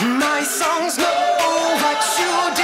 My songs know what you do.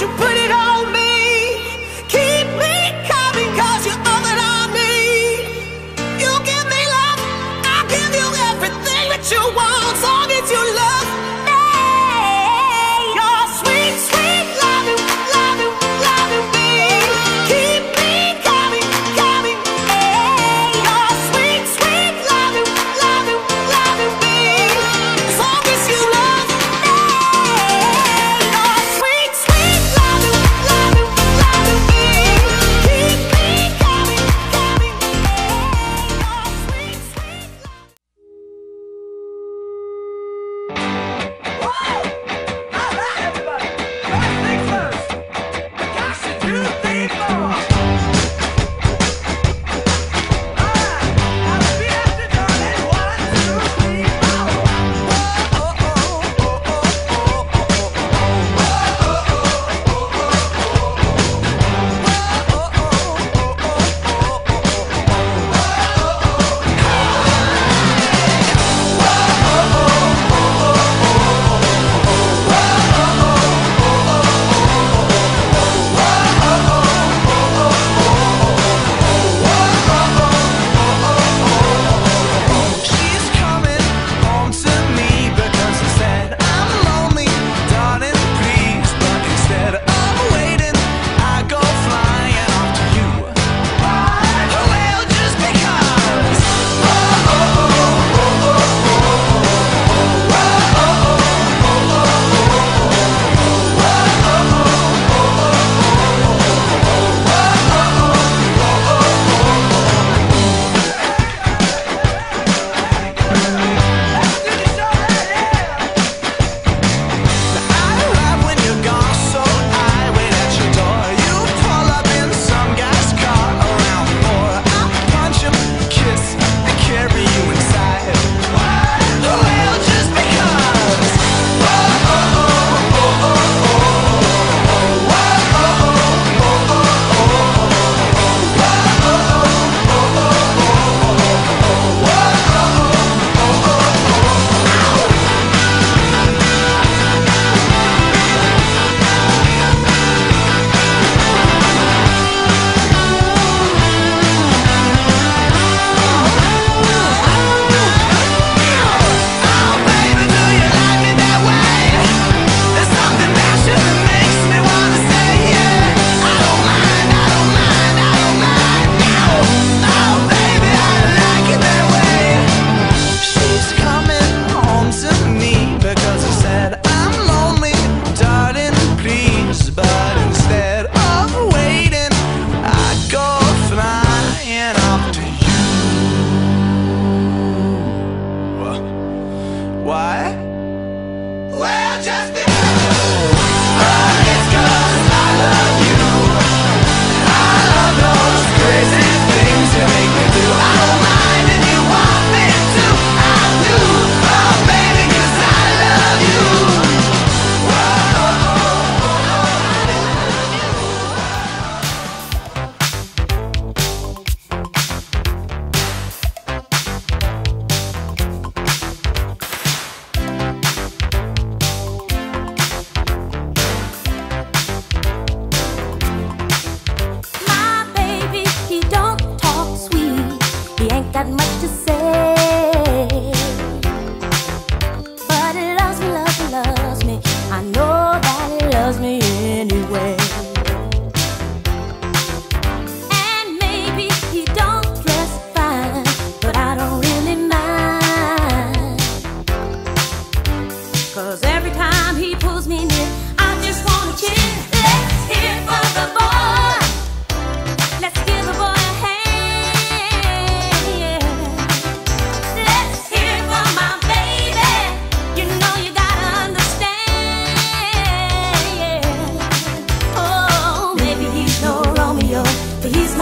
you please?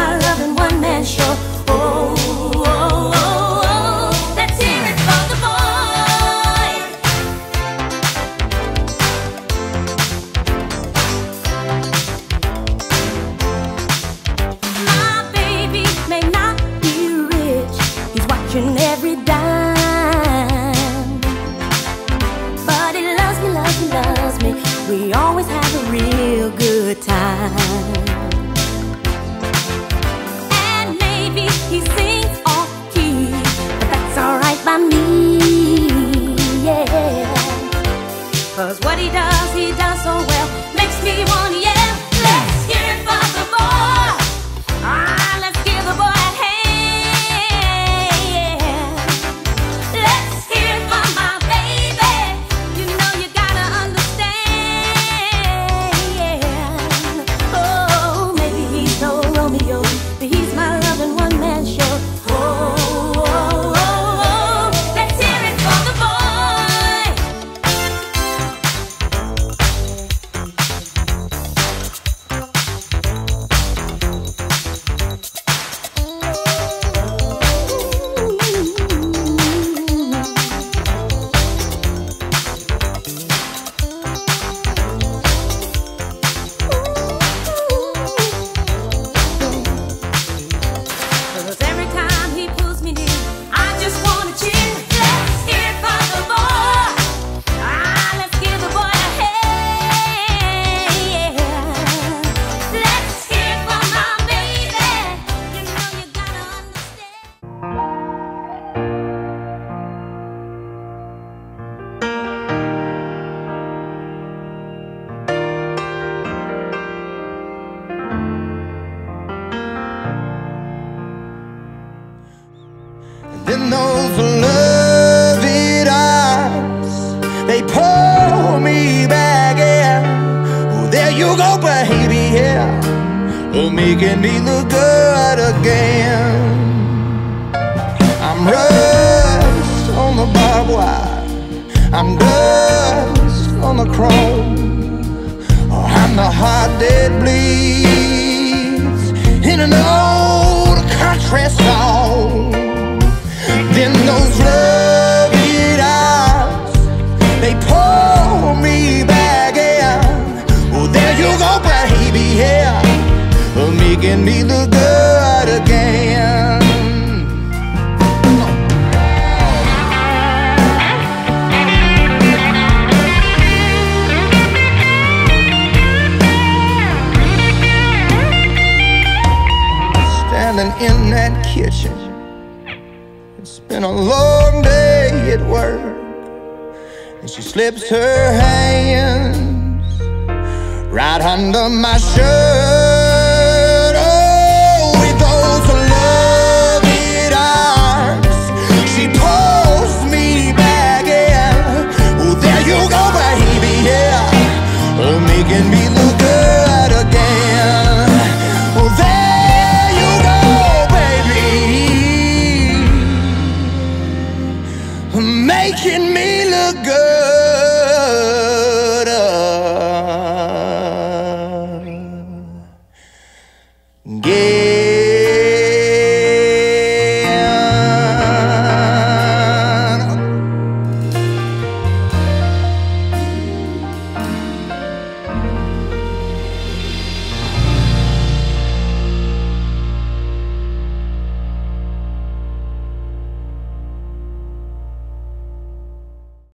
My loving one man show. Oh, oh, oh, oh. For the boy. My baby may not be rich. He's watching every dime. But he loves me, loves me, loves me. We always have a real good time. Maybe he sings off key, but that's alright by me. Yeah. Cause what he does, he does so well. Making me look good again. I'm rust on the barbed wire. I'm dust on the chrome. Oh, I'm the heart that bleeds in an old country song. Then those making me look good again. Standing in that kitchen. It's been a long day at work, and she slips her hands right under my shirt.